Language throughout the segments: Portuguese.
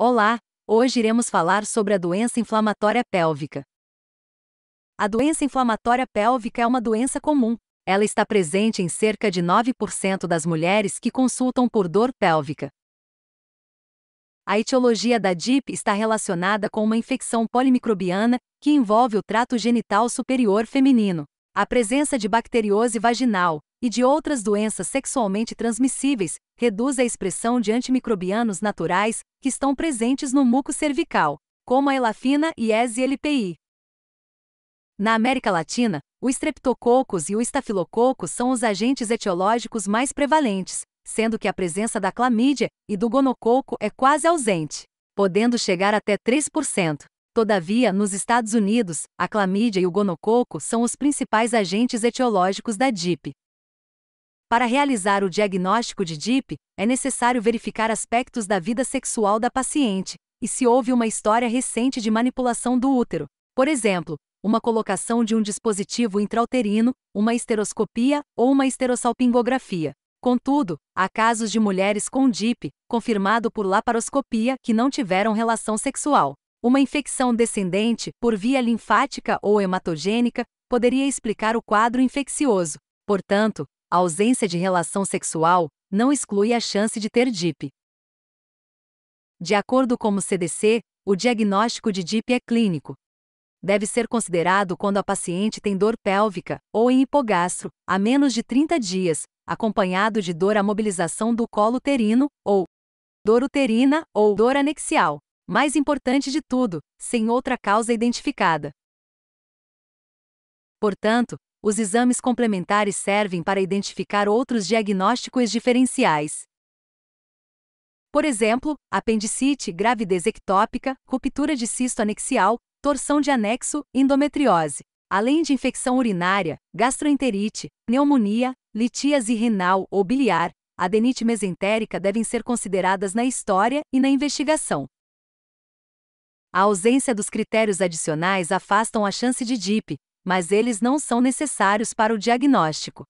Olá, hoje iremos falar sobre a doença inflamatória pélvica. A doença inflamatória pélvica é uma doença comum. Ela está presente em cerca de 9% das mulheres que consultam por dor pélvica. A etiologia da DIP está relacionada com uma infecção polimicrobiana que envolve o trato genital superior feminino. A presença de bacteriose vaginal, e de outras doenças sexualmente transmissíveis, reduz a expressão de antimicrobianos naturais que estão presentes no muco cervical, como a elafina e S-LPI. Na América Latina, o Streptococcus e o Staphylococcus são os agentes etiológicos mais prevalentes, sendo que a presença da clamídia e do gonococo é quase ausente, podendo chegar até 3%. Todavia, nos Estados Unidos, a clamídia e o gonococo são os principais agentes etiológicos da DIP. Para realizar o diagnóstico de DIP, é necessário verificar aspectos da vida sexual da paciente e se houve uma história recente de manipulação do útero. Por exemplo, uma colocação de um dispositivo intrauterino, uma esteroscopia ou uma esterossalpingografia. Contudo, há casos de mulheres com DIP, confirmado por laparoscopia, que não tiveram relação sexual. Uma infecção descendente, por via linfática ou hematogênica, poderia explicar o quadro infeccioso. Portanto, a ausência de relação sexual não exclui a chance de ter DIP. De acordo com o CDC, o diagnóstico de DIP é clínico. Deve ser considerado quando a paciente tem dor pélvica ou em hipogastro há menos de 30 dias, acompanhado de dor à mobilização do colo uterino ou dor uterina ou dor anexial. Mais importante de tudo, sem outra causa identificada. Portanto, os exames complementares servem para identificar outros diagnósticos diferenciais. Por exemplo, apendicite, gravidez ectópica, ruptura de cisto anexial, torção de anexo, endometriose. Além de infecção urinária, gastroenterite, pneumonia, litíase renal ou biliar, adenite mesentérica devem ser consideradas na história e na investigação. A ausência dos critérios adicionais afastam a chance de DIP, mas eles não são necessários para o diagnóstico.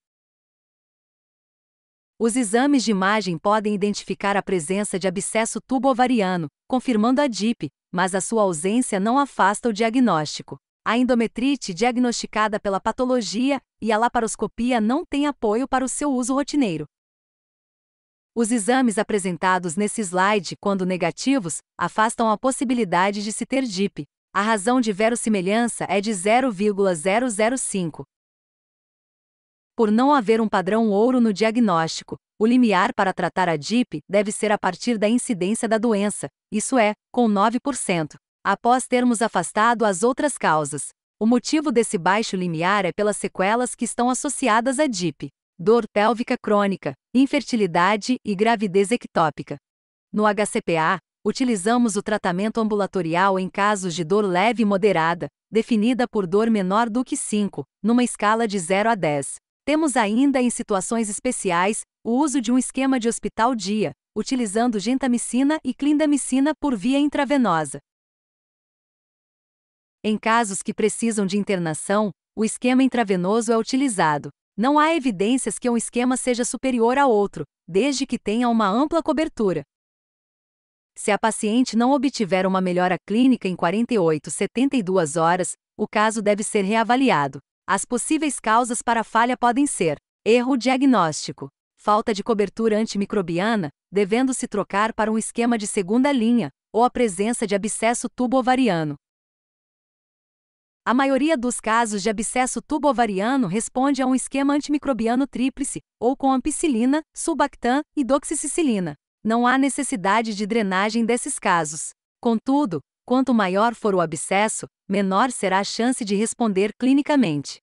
Os exames de imagem podem identificar a presença de abscesso tubo-ovariano, confirmando a DIP, mas a sua ausência não afasta o diagnóstico. A endometrite diagnosticada pela patologia e a laparoscopia não têm apoio para o seu uso rotineiro. Os exames apresentados nesse slide, quando negativos, afastam a possibilidade de se ter DIP, a razão de verossimilhança é de 0,005. Por não haver um padrão ouro no diagnóstico, o limiar para tratar a DIP deve ser a partir da incidência da doença, isso é, com 9%, após termos afastado as outras causas. O motivo desse baixo limiar é pelas sequelas que estão associadas à DIP: dor pélvica crônica, infertilidade e gravidez ectópica. No HCPA, utilizamos o tratamento ambulatorial em casos de dor leve e moderada, definida por dor menor do que 5, numa escala de 0 a 10. Temos ainda em situações especiais o uso de um esquema de hospital-dia, utilizando gentamicina e clindamicina por via intravenosa. Em casos que precisam de internação, o esquema intravenoso é utilizado. Não há evidências que um esquema seja superior a outro, desde que tenha uma ampla cobertura. Se a paciente não obtiver uma melhora clínica em 48 72 horas, o caso deve ser reavaliado. As possíveis causas para a falha podem ser: erro diagnóstico, falta de cobertura antimicrobiana, devendo se trocar para um esquema de segunda linha, ou a presença de abscesso tubo-ovariano. A maioria dos casos de abscesso tubo-ovariano responde a um esquema antimicrobiano tríplice, ou com ampicilina, sulbactam e doxicicilina não há necessidade de drenagem desses casos. Contudo, quanto maior for o abscesso, menor será a chance de responder clinicamente.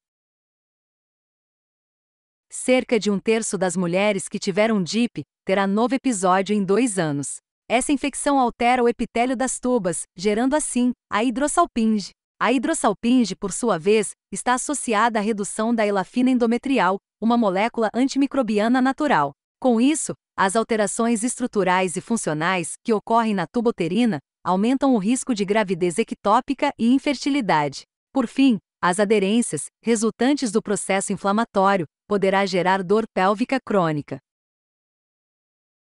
Cerca de um terço das mulheres que tiveram DIP terá novo episódio em dois anos. Essa infecção altera o epitélio das tubas, gerando assim a hidrossalpinge. A hidrossalpinge, por sua vez, está associada à redução da elafina endometrial, uma molécula antimicrobiana natural. Com isso, as alterações estruturais e funcionais que ocorrem na tuboterina aumentam o risco de gravidez ectópica e infertilidade. Por fim, as aderências, resultantes do processo inflamatório, poderá gerar dor pélvica crônica.